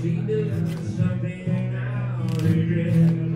see the something and I'll.